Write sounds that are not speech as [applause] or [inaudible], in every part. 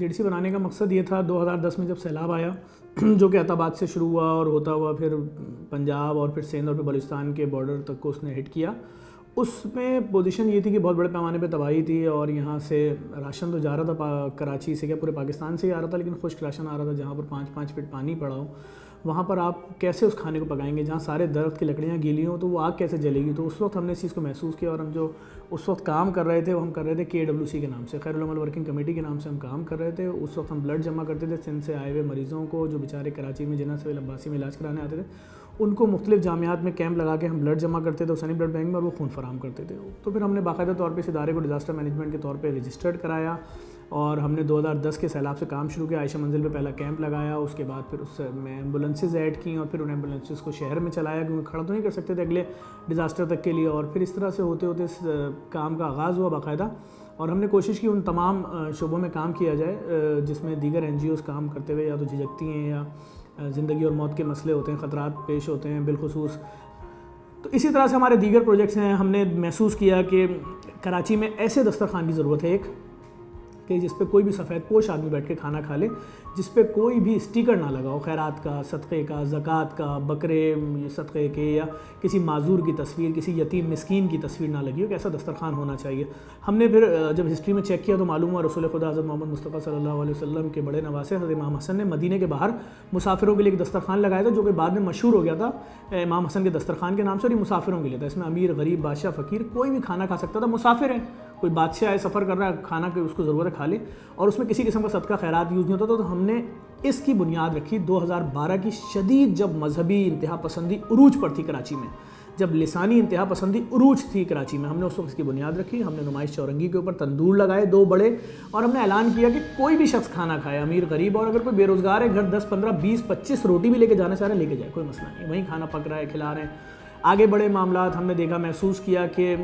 JDC बनाने का मकसद ये था 2010 में जब सैलाब आया, [clears throat] जो कि अहताबाद से शुरू हुआ और होता हुआ फिर पंजाब और फिर सिंध और फिर बलुस्तान के बॉर्डर तक को उसने हिट किया। उसमें पोजीशन ये थी कि बहुत बड़े पैमाने पे तबाही थी और यहाँ से राशन तो जा रहा था कराची से क्या, पूरे पाकिस्तान से ही आ रहा था, लेकिन खुश्क राशन आ रहा था जहाँ पर पाँच पाँच फिट पानी पड़ा हो। वहाँ पर आप कैसे उस खाने को पकाएँगे? जहाँ सारे दरख्त की लकड़ियाँ गीली हों तो वो आग कैसे जलेगी? तो उस वक्त हमने इस चीज़ को महसूस किया और हम जो उस वक्त काम कर रहे थे, वो हम कर रहे थे के डब्ल्यू सी के नाम से। खैर वर्किंग कमेटी के नाम से हम काम कर रहे थे। उस वक्त हम ब्लड जमा करते थे सिंध से आए हुए मरीज़ों को, जो बेचारे कराची में, जिन्हें से अब्बासी में इलाज कराने आते थे, उनको मुख्तलिफ़ जामियात में कैंप लगा के हम ब्लड जमा करते थे, सनी ब्लड बैंक में, और वो खून फराम करते थे। तो फिर हमने बाकायदा तौर पर इस इदारे को डिज़ास्टर मैनेजमेंट के तौर पर रजिस्टर्ड कराया। और हमने 2010 के सैलाब से काम शुरू किया। आयशा मंजिल पे पहला कैंप लगाया, उसके बाद फिर उसमें एम्बुलेंसेज ऐड की और फिर उन एम्बुलेंसेज को शहर में चलाया, क्योंकि खड़ा तो नहीं कर सकते थे अगले डिज़ास्टर तक के लिए। और फिर इस तरह से होते होते इस काम का आगाज़ हुआ बाकायदा। और हमने कोशिश की उन तमाम शुबों में काम किया जाए जिसमें दीगर एन काम करते हुए या तो झिझकती हैं या ज़िंदगी और मौत के मसले होते हैं, ख़तरात पेश होते हैं बिलखसूस। तो इसी तरह से हमारे दीगर प्रोजेक्ट्स हैं। हमने महसूस किया कि कराची में ऐसे दस्तरखान की ज़रूरत है एक कि जिस पे कोई भी सफ़ेद पोश आदमी बैठ के खाना खा ले जिस पे कोई भी स्टिकर ना लगा हो खैरात का, सदक़े का, ज़क़़त का, बकरे सदक़े के या किसी माजूर की तस्वीर, किसी यतीम, मस्किन की तस्वीर ना लगी हो, कैसा दस्तरखान होना चाहिए। हमने फिर जब हिस्ट्री में चेक किया तो मालूम हुआ रसूल खुदा हज़रत मोहम्मद मुस्तफ़ा अलैहि वसल्लम के बड़े नवासे हज़रत इमाम हसन ने मदीने के बाहर मुसाफिरों के लिए एक दस्तरखान लगाया था, जो कि बाद में मशहूर हो गया था इमाम हसन के दस्तरखान के नाम से, और ये मुसाफिरों के लिए था। इसमें अमीर, गरीब, बादशाह, फ़कीर कोई भी खाना खा सकता था, मुसाफिर है, कोई बादशाह है, सफ़र कर रहा है, खाना की, उसको ज़रूरत खा ले। और उसमें किसी किस्म का सदका खैरात यूज़ नहीं होता तो, तो हमने इसकी बुनियाद रखी 2012 की शदीद जब मजहबी इंतहा पसंदी उरूज पर थी कराची में। जब लिसानी इंतहा पसंदी उरूज थी कराची में हमने उस वक्त इसकी बुनियाद रखी हमने नुमाइश चौरंगी के ऊपर तंदूर लगाए दो बड़े और हमने ऐलान किया कि कोई भी शख्स खाना खाए अमीर गरीब और अगर कोई बेरोज़गार है घर दस पंद्रह बीस पच्चीस रोटी भी लेके जाना रहे लेके जाए कोई मसला नहीं। वहीं खाना पक रहा है खिला रहे हैं। आगे बड़े मामला हमने देखा महसूस किया कि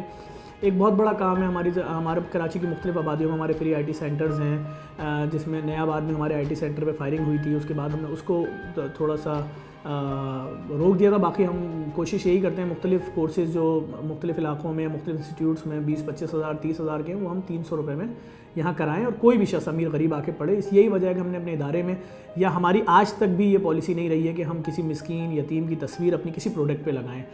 एक बहुत बड़ा काम है हमारी हमारे कराची की मुख्तलिफ़ आबादियों में, हमारे फ्री आईटी सेंटर्स हैं जिसमें नयाबाद में हमारे आईटी सेंटर पर फायरिंग हुई थी, उसके बाद हमने उसको थोड़ा सा रोक दिया था। बाकी हम कोशिश यही करते हैं, मुख्तलिफ़ कोर्सेज़ जो मुख्तलिफ़ इलाकों में, मुख्तलिफ़ इंस्टीट्यूट्स में, बीस, पच्चीस हज़ार, तीस हज़ार के, वो हम तीन सौ रुपये में यहाँ कराएँ और कोई भी शख्स, अमीर, गरीब आके पढ़े। इस यही वजह है कि हमने अपने इदारे में, या हमारी आज तक भी ये पॉलिसी नहीं रही है कि हम किसी मिसकीन यतीम की तस्वीर अपनी किसी प्रोडक्ट पर लगाएँ।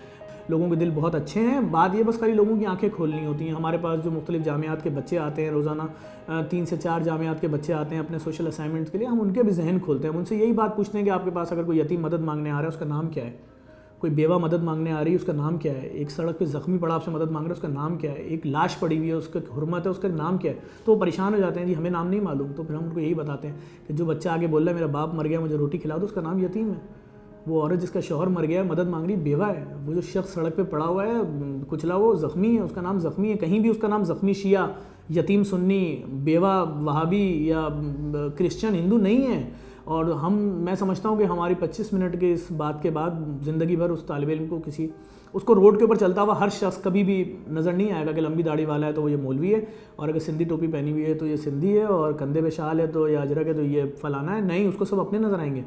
लोगों के दिल बहुत अच्छे हैं। बात ये बस खाली लोगों की आँखें खोलनी होती हैं। हमारे पास जो मुख्तलिफ़ जामियात के बच्चे आते हैं, रोज़ाना तीन से चार जामियात के बच्चे आते हैं अपने सोशल असाइनमेंट्स के लिए, हम उनके भी जहन खोलते हैं। उनसे यही बात पूछते हैं कि आपके पास अगर कोई यतीम मदद मांगने आ रहा है, उसका नाम क्या है? कोई बेवा मदद मांगने आ रही है, उसका नाम क्या है? एक सड़क पे ज़ख्मी पड़ा, आपसे मदद मांग रहा है, उसका नाम क्या है? एक लाश पड़ी हुई है, उसका हुरमत है, उसका नाम क्या है? तो वो परेशान हो जाते हैं, जी, हमें नाम नहीं मालूम। तो फिर हम उनको यही बताते हैं कि जो बच्चा आगे बोल रहा है, मेरा बाप मर गया, मुझे रोटी खिला दो, उसका नाम यतीम है। वो औरत जिसका शोहर मर गया है मदद मांग रही, बेवा है। वो जो शख्स सड़क पे पड़ा हुआ है, कुचला, वो ज़ख्मी है, उसका नाम ज़ख्मी है। कहीं भी उसका नाम ज़ख्मी शिया, यतीम, सुन्नी, बेवा, वहाबी या क्रिश्चियन, हिंदू नहीं है। और हम, मैं समझता हूँ कि हमारी 25 मिनट के इस बात के बाद ज़िंदगी भर उस तालब इम को किसी, उसको रोड के ऊपर चलता हुआ हर शख्स कभी भी नज़र नहीं आएगा कि लंबी दाढ़ी वाला है तो वो ये मौलवी है। और अगर सिंधी टोपी पहनी हुई है तो ये सिंधी है और कंधे पे शाल है तो ये अजरक है तो ये फलाना है। नहीं, उसको सब अपने नज़र आएँगे।